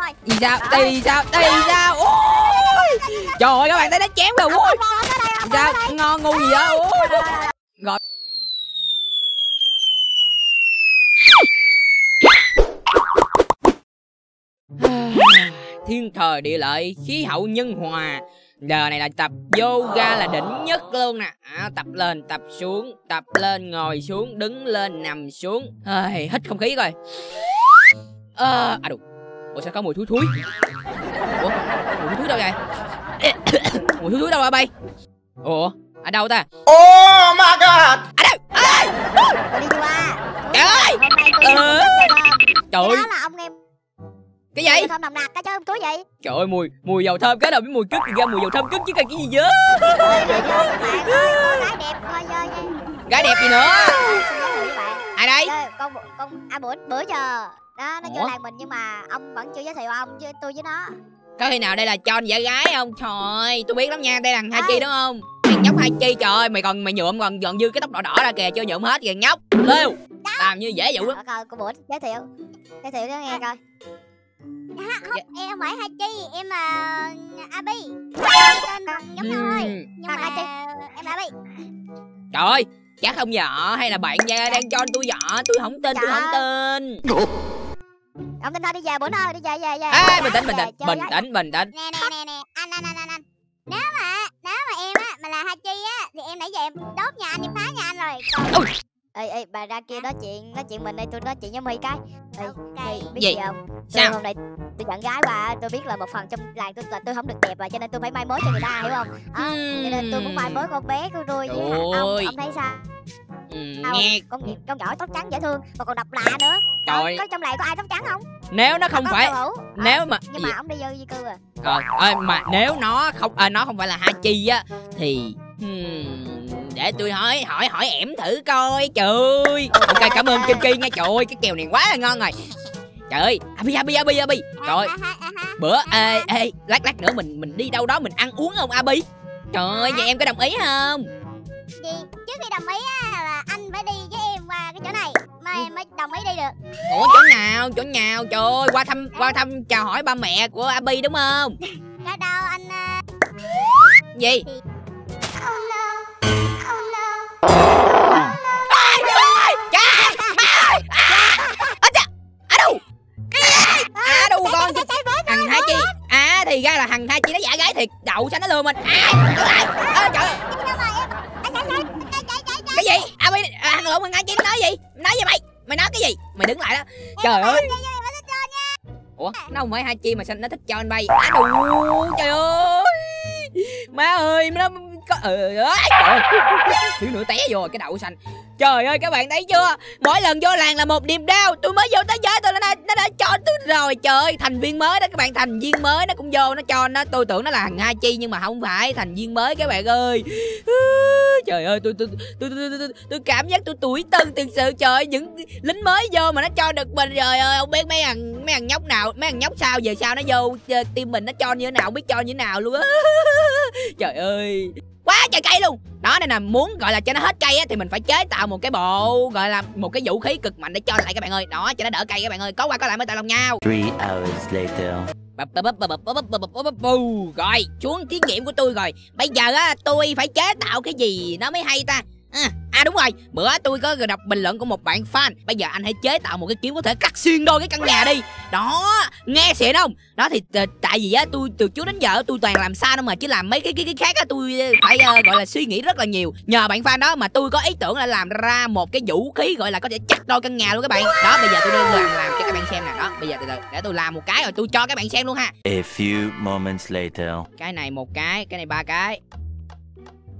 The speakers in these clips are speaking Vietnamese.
rồi Gì sao? Đi sao? Đi sao? Ôi! Trời ơi các bạn thấy nó chém rồi. Ôi! Sao? Ngon ngu gì? Ôi! Rồi. Thiên thời địa lợi, khí hậu nhân hòa Giờ này là tập yoga là đỉnh nhất luôn nè à, Tập lên, tập xuống, tập lên, ngồi xuống, đứng lên, nằm xuống à, Hít không khí coi à, à đủ Ủa sao có mùi thúi thúi? Ủa mùi thúi thúi đâu vậy? Mùi thúi thúi đâu rồi bay? Ủa ở đâu ta? Oh my god! ở đâu? À, Tôi đi qua. Trời ơi! Ờ. Trời ơi! đó là ông em cái gì? Thơm nồng nặc cái chứ túi gì? Trời ơi mùi mùi dầu thơm kết hợp với mùi cứt thì ra mùi dầu thơm cứt chứ cần cái gì dớ gái đẹp thôi chơi nha. Gái đẹp gì nữa? Ai đây? Con con à bữa bữa giờ đó nó Ủa? vô làng mình nhưng mà ông vẫn chưa giới thiệu ông chứ tôi với nó. Có khi nào đây là John giả gái không? Trời ơi tôi biết lắm nha Đây là thằng Hachi Ê. đúng không? Mày nhóc Hachi trời ơi Mày còn mày nhuộm còn còn dư cái tóc đỏ đỏ ra kìa Chưa nhuộm hết kìa nhóc. Lêu. Làm như dễ dụ lắm. Ờ, coi cô bữa giới thiệu giới thiệu cho nghe coi. Dạ. em không phải Hachi em là Abi. Tên giống nhau thôi Ừm. nhưng mà em là Abi. Trời ơi Chắc không vợ hay là bạn gia đang cho tôi vợ Tôi không tin tôi Trời không tin ông tin thôi đi về bữa nào đi về về về. Ê bình tĩnh bình tĩnh Bình tĩnh bình tĩnh nè nè nè nè. Anh anh anh anh anh. Nếu mà nếu mà em á mà là Hachi á thì em nãy giờ em đốt nhà anh em phá nhà anh rồi. Còn Ôi. ê ê bà ra kia nói chuyện nói chuyện mình đây tôi nói chuyện với my cái. Ê My, biết Gì? gì không? Sao? tôi hôm nay tôi dẫn gái qua tôi biết là một phần trong làng tôi là tôi không được đẹp rồi cho nên tôi phải mai mối cho người ta hiểu không? Đó, cho nên tôi muốn mai mối con bé của tôi với ông ông thấy sao ừ, Sao? Nghe con con nhỏ tóc trắng dễ thương mà còn độc lạ nữa. Ờ, Trời có trong làng có ai tóc trắng không? Nếu nó không phải. Ờ, Nếu mà nhưng mà ông đi vô di cư à. Rồi, ơi mà nếu nó không à, nó không phải là Hachi á thì hmm, để tôi hỏi hỏi hỏi ẻm thử coi trời. Ok cảm ơn Kim Ki nha trời ơi cái kèo này quá là ngon rồi. Trời ơi abi abi abi abi trời ơi, À, ha, ha. bữa ê ê lát lát nữa mình mình đi đâu đó mình ăn uống không abi trời ơi vậy em có đồng ý không? Thì trước khi đồng ý á là phải đi với em qua cái chỗ này mà em mới đồng ý đi được. Ủa chỗ nào? Chỗ nào? Trời ơi qua thăm qua thăm chào hỏi ba mẹ của abi đúng không? Cái đâu anh ờ, gì? oh no oh no Chi? À thì ra là thằng Hai Chi nó giả gái thiệt. Đậu sao nó lừa mình? À, à, à, trời ơi. À mày à, thằng lộn thằng Hai Chi nó nói gì? Mày nói gì mày? Mày nói cái gì? Mày đứng lại đó. Trời ơi. Ủa nó không phải Hai Chi mà sao nó thích cho anh bay? À đủ Trời ơi. Má ơi nó có ờ ờ, trời ơi. Thiếu nữa té vô cái đậu xanh trời ơi các bạn thấy chưa? Mỗi lần vô làng là một niềm đau. Tôi mới vô tới giới tôi nó đã, nó đã cho tôi rồi. Trời ơi thành viên mới đó các bạn thành viên mới nó cũng vô nó cho nó tôi tưởng nó là thằng chi nhưng mà không phải thành viên mới các bạn ơi. Trời ơi tôi tôi tôi tôi, tôi, tôi, tôi cảm giác tôi tuổi tân thực sự. Trời ơi những lính mới vô mà nó cho được mình. Rồi ơi không biết mấy thằng mấy thằng nhóc nào mấy thằng nhóc sao giờ sao nó vô ờ, team mình nó cho như thế nào không biết cho như thế nào luôn á. Trời ơi quá trời cây luôn. Đó nên là muốn gọi là cho nó hết cây á, thì mình phải chế tạo một cái bộ gọi là một cái vũ khí cực mạnh để cho lại các bạn ơi. Đó cho nó đỡ cây các bạn ơi. Có qua có lại mới tạo lòng nhau. Three hours later. rồi xuống thí nghiệm của tôi rồi. Bây giờ á tôi phải chế tạo cái gì nó mới hay ta? À, à đúng rồi. Bữa tôi có đọc bình luận của một bạn fan. Bây giờ anh hãy chế tạo một cái kiếm có thể cắt xuyên đôi cái căn nhà đi. Đó nghe xịn không? Đó thì t- tại vì á tôi từ trước đến giờ tôi toàn làm sao đâu mà chứ làm mấy cái cái cái khác á tôi ờ, phải ờ, gọi là suy nghĩ rất là nhiều. Nhờ bạn fan đó mà tôi có ý tưởng là làm ra một cái vũ khí gọi là có thể chặt đôi căn nhà luôn các bạn. Đó bây giờ tôi đang làm làm cho các bạn xem nè đó bây giờ từ từ để tôi làm một cái rồi tôi cho các bạn xem luôn ha. A few moments later. cái này một cái cái này ba cái.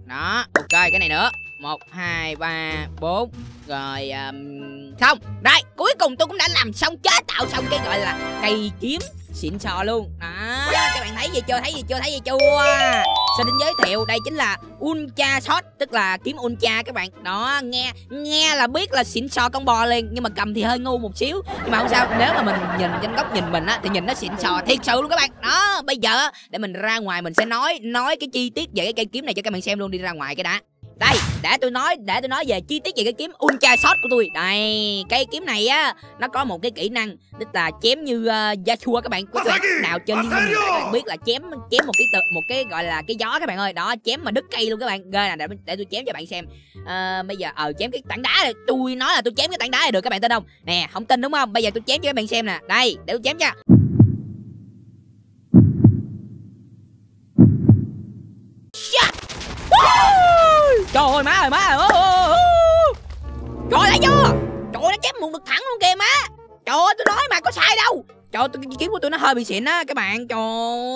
Đó ok cái này nữa một hai ba bốn. Rồi um, Không. Đây cuối cùng tôi cũng đã làm xong chế tạo xong cái gọi là cây kiếm xịn sò luôn. Đó các bạn thấy gì chưa? Thấy gì chưa? Thấy gì chưa? Xin đến giới thiệu đây chính là Uncha Shot tức là kiếm Uncha các bạn. Đó nghe nghe là biết là xịn sò con bò liền nhưng mà cầm thì hơi ngu một xíu. Nhưng mà không sao nếu mà mình nhìn trên góc nhìn mình á thì nhìn nó xịn sò thiệt sự luôn các bạn. Đó bây giờ để mình ra ngoài mình sẽ nói nói cái chi tiết về cái cây kiếm này cho các bạn xem luôn đi ra ngoài cái đã đây để tôi nói để tôi nói về chi tiết về cái kiếm ultra shot của tôi đây cái kiếm này á nó có một cái kỹ năng tức là chém như uh, Yashua các bạn. Có bạn nào trên liên minh các bạn biết là chém chém một cái tự, một cái gọi là cái gió các bạn ơi. Đó chém mà đứt cây luôn các bạn. Ghê nè để, để tôi chém cho bạn xem. Ờ, bây giờ ờ chém cái tảng đá này. Tôi nói là tôi chém cái tảng đá này được các bạn tin không? Nè không tin đúng không? Bây giờ tôi chém cho các bạn xem nè. Đây để tôi chém cho trời ơi má ơi má ơi trời ơi chưa? Trời ơi nó chém một được thẳng luôn kìa má. Trời ơi tôi nói mà có sai đâu. Trời ơi tôi, kiếm của tôi nó hơi bị xịn á các bạn. Trời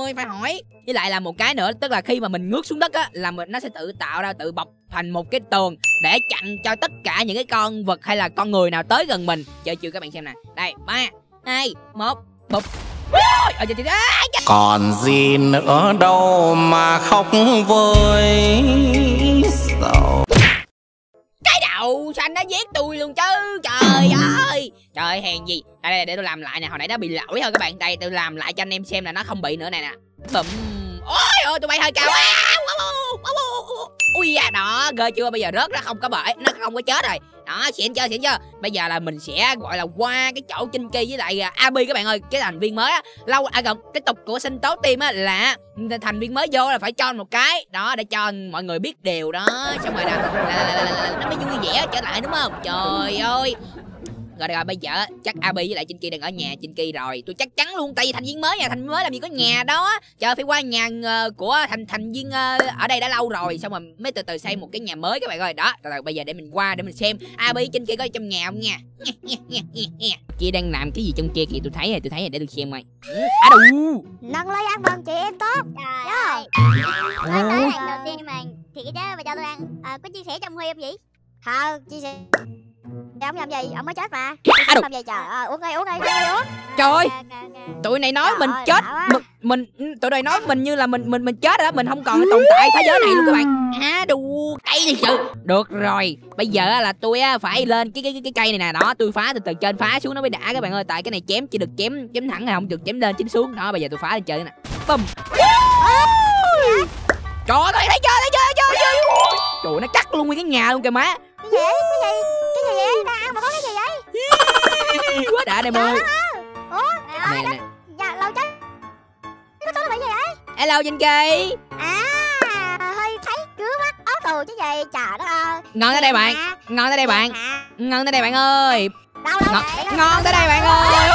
ơi phải hỏi. Với lại là một cái nữa tức là khi mà mình ngước xuống đất á là mình nó sẽ tự tạo ra tự bọc thành một cái tường để chặn cho tất cả những cái con vật hay là con người nào tới gần mình. Chơi chưa các bạn xem nè. Đây ba hai một bụp. Còn gì nữa đâu mà khóc vơi nó giết tôi luôn chứ trời ơi. Trời hèn gì. Đây, đây để tôi làm lại nè hồi nãy nó bị lỗi thôi các bạn. Đây tôi làm lại cho anh em xem là nó không bị nữa này nè. Bụm ôi ôi tôi bay hơi cao ui da đó ghê chưa? Bây giờ rớt nó không có bể nó không có chết rồi. Đó xịn chưa xịn chưa? Bây giờ là mình sẽ gọi là qua cái chỗ chinh kỳ với lại à, ab các bạn ơi. Cái thành viên mới á lâu à gần cái tục của sinh tố tim á là thành viên mới vô là phải cho một cái. Đó để cho mọi người biết điều đó. Xong rồi là, là, là, là, là, là nó mới vui vẻ trở lại đúng không? Trời ơi rồi rồi bây giờ chắc ab với lại Chinky đang ở nhà Chinky rồi. Tôi chắc chắn luôn tại vì thành viên mới nhà thành mới làm gì có nhà đó. Chờ phải qua nhà ờ, của thành thành viên ờ, ở đây đã lâu rồi xong rồi mới từ từ xây một cái nhà mới các bạn ơi. Đó rồi, rồi bây giờ để mình qua để mình xem ab Chinky có trong nhà không nha. Kia đang làm cái gì trong kia kìa tôi thấy rồi tôi thấy rồi để tôi xem coi. Ừ, à đủ nâng lấy ăn mừng chị em tốt. Trời ơi. Nói tới hàng đầu tiên mà Thì cái đó mà cho tôi ăn. À, Có chia sẻ trong Huy không vậy? Ờ, chia sẻ Ông làm gì? Ông mới chết mà. À, Làm gì? Trời? Ờ, uống đi, uống đi, uống đi, uống. Trời ơi tụi này nói Trời mình ơi, chết. mình, mình tụi này nói mình như là mình mình mình chết rồi đó. Mình không còn tồn tại thế giới này luôn các bạn. À đù cây này sự. Được rồi bây giờ là tôi á phải lên cái cái cái, cây này nè. Đó tôi phá từ từ trên phá xuống nó mới đã các bạn ơi. Tại cái này chém chỉ được chém chém thẳng hay không được chém lên chém xuống. Đó bây giờ tôi phá lên trên nè. Bum trời ơi thấy chưa thấy chưa thấy chưa, thấy chưa? trời nó cắt luôn nguyên cái nhà luôn kìa má. Cái gì? Cái gì? Gì vậy? Đang ăn mà có cái gì vậy? quá đã em ơi Ủa? nè nè Dạ, lâu chết Cái tôi là bị gì vậy? hello Vinh Kỳ À, hơi thấy cứ mắt ố tù chứ gì Trời đất ơi ngon tới đây bạn ngon tới đây bạn ngon tới đây bạn ơi Đâu đâu ngon, vậy? ngon tới đây bạn ơi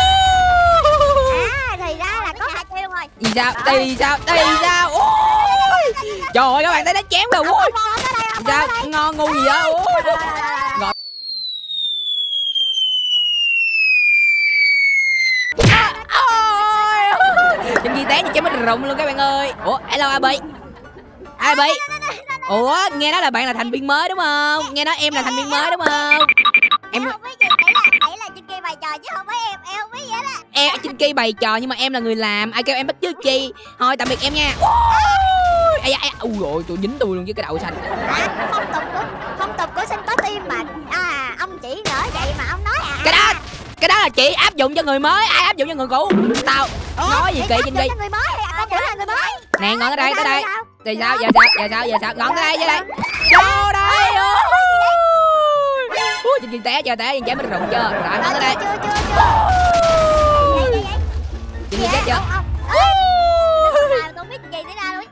À, thì ra là có Hai chiêu rồi Vì sao? Đây vì sao? Đây vì sao? Ôi! Trời ơi các bạn thấy nó chém rồi. Vì sao? Ngon ngu gì vậy? Ôi! Chém mất rụng luôn các bạn ơi. Ủa, hello AB. AB. Ủa, nghe nói là bạn là thành viên mới đúng không? Nghe nói em là thành viên mới đúng không? Em Em không biết gì Đấy là, đấy là trên kia bày trò chứ không phải em Em không biết gì hết em trên kia bày trò nhưng mà em là người làm. Ai kêu em bắt chước chi? Thôi tạm biệt em nha. Ây da. Ui rồi, tôi dính tôi luôn với cái đầu xanh. À, phong tục của phong tục của sinh tố tim mà à ông chỉ nở vậy mà ông nói à Cái đó cái đó là chị áp dụng cho người mới ai áp dụng cho người cũ? Tao. Nói gì kỳ trên đi người mới thì anh cũng là người mới? Nè ngon tới đây tới đây. thì sao? giờ sao? Giờ sao? Giờ sao? Ngon tới đây vô đây vô đây ui kia té chưa té trên trái mình rụng chưa? Rồi ngon tới đây. Trên kia chết chưa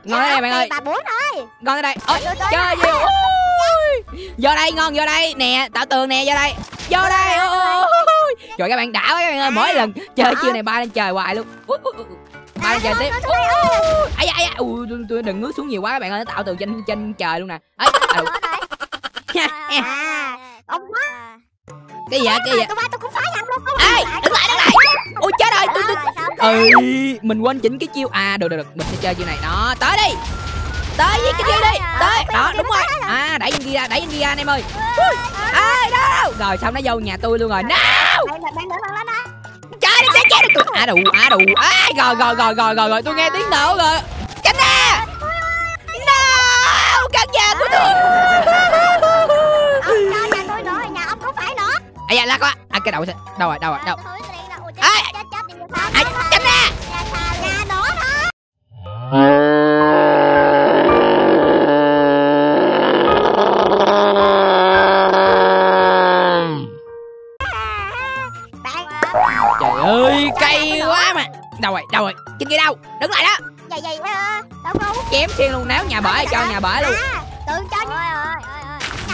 ngon tới đây bạn ơi. bà bốn thôi. Ngon tới đây. Ôi chơi gì? vô đây ngon vô đây. Nè tạo tường nè vô đây. Vô đây trời các bạn đã quá các bạn ơi. Mỗi lần chơi chiêu này bay lên trời hoài luôn. Ui. bay lên trời tiếp. ai da. ui tôi, đừng ngước xuống nhiều quá các bạn ơi. Nó tạo tường trên trên trời luôn nè. Ấy à, à. Ông quá. Cái gì vậy cái gì vậy? Tôi tôi cũng phá nhận luôn ê đứng lại đứng lại. ui chết rồi. Tôi tôi ừ mình quên chỉnh cái chiêu. À được được được. Mình sẽ chơi chiêu này. Đó tới đi tới với cái chiêu đi. Tới đó đúng rồi. à đẩy kia ra đẩy kia ra anh em ơi. Ai đâu rồi xong nó vô nhà tôi luôn rồi. No! trời nó chết chết được. Tôi à đủ à đủ à rồi rồi rồi rồi rồi rồi tôi nghe tiếng nổ rồi. Tránh ra! No! Căn nhà của tôi. Ông cho nhà tôi nữa nhà ông cũng phải nữa. À dạ là có à cái đầu đâu rồi đâu rồi đâu Chinh kia đâu Đứng lại đó Vậy vậy ờ, đâu ngu Chém xuyên luôn Nếu nhà bể cho nhà bể luôn Tượng cho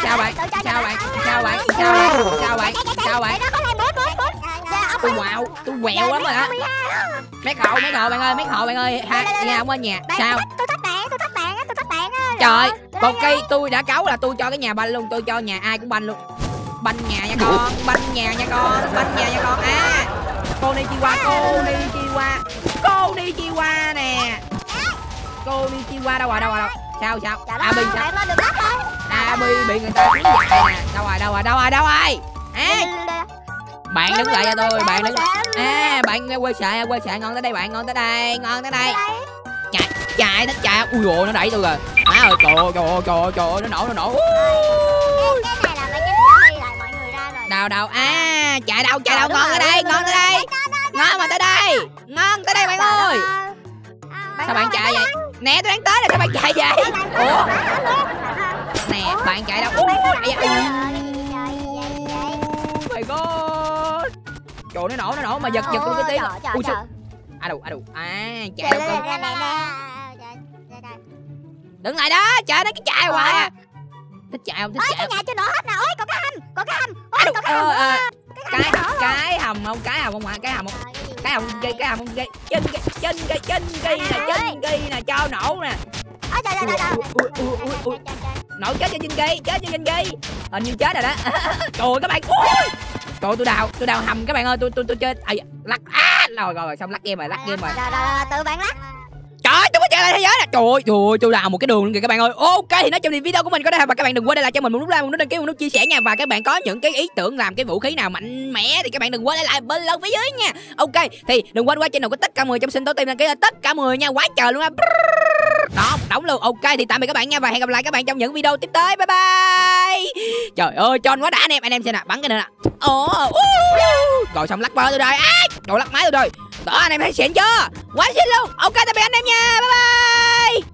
Sao bạn Sao bạn Sao bạn Sao bạn Sao bạn Sao bạn bốn Tôi quạo Tôi quẹo lắm rồi á Mấy hộ mấy hộ bạn ơi Mấy hộ bạn ơi ha, Nhà không bên nhà Sao Tôi thích bạn tôi thích bạn á tôi thích bạn á Trời Một cây tôi đã cấu là tôi cho cái nhà banh luôn Tôi cho nhà ai cũng banh luôn Banh nhà nha con Banh nhà nha con Banh nhà nha con À Cô đi chi qua Cô đi chi qua Cô đi chi qua nè. Cô đi chi qua đâu rồi đâu rồi đâu Sao sao? À bị sao? À bị bị người ta đánh dạy nè. Đâu rồi đâu rồi đâu rồi đâu rồi? À bạn đứng lại cho tôi Bạn đứng À bạn quay xạ quay xạ ngon tới đây bạn ngon tới đây ngon tới đây. Chạy nó chạy ui dồi nó đẩy tôi rồi má ơi trời ơi trời ơi trời ơi trời ơi nó nổ nó nổ đâu đâu à chạy đâu chạy đâu ngon tới đây ngon tới đây. ngon mà tới đây. ngon tới đây bạn ơi sao bạn chạy vậy? nè tôi đang tới rồi sao bạn chạy vậy? Ủa? nè bạn chạy đâu? ui my god trời nó nổ nó nổ mà giật giật luôn cái tiếng. ui sao? à đủ à đủ à chạy đâu đứng lại đó chạy nó cái chạy hoài à thích chạy không thích Ôi chạy cái nhà chưa nổ hết nè. Ôi có cái hầm Có cái hầm. À, Ôi có cái hầm ờ, ờ, Cái cái luôn. cái hầm không? Cái hầm không hả? Cái hầm không? Cái hầm cây cái hầm không cây chân chân cây chân cây nè chân cây nè cho nổ nè. Ôi trời trời trời nổ chết cho chân cây chết cho chân cây hình như chết rồi đó. Trời ơi, các bạn. Ui. Trời tôi đào tôi đào hầm. Các bạn ơi tôi tôi tôi chơi. À, lắc. Á rồi rồi rồi xong lắc game rồi lắc game rồi. Rồi rồi rồi tự bạn lắc Trời chúng tôi trở lại thế giới nè. Trời ơi, trời ơi, tôi làm một cái đường luôn kìa các bạn ơi. Ok thì nói chung thì video của mình có đây và các bạn đừng quên để lại cho mình một nút like, một nút đăng ký, một nút chia sẻ nha và các bạn có những cái ý tưởng làm cái vũ khí nào mạnh mẽ thì các bạn đừng quên để lại bên lâu phía dưới nha. Ok, thì đừng quên qua channel của tất cả 10 trong sinh tố tim đăng ký tất cả 10 nha. Quá trời luôn á. Đó, một đống luôn. Ok thì tạm biệt các bạn nha và hẹn gặp lại các bạn trong những video tiếp tới. Bye bye. Trời ơi, tròn quá đã anh em. Anh em xem nè, bắn cái nữa nè. Ồ, uh, rồi xong lắc bơ tôi rồi. Á, rồi lắc máy tôi rồi. Đó anh em thấy xịn chưa? Quá xịn luôn. Ok tạm biệt anh em nha. Bye bye.